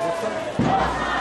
Nossa.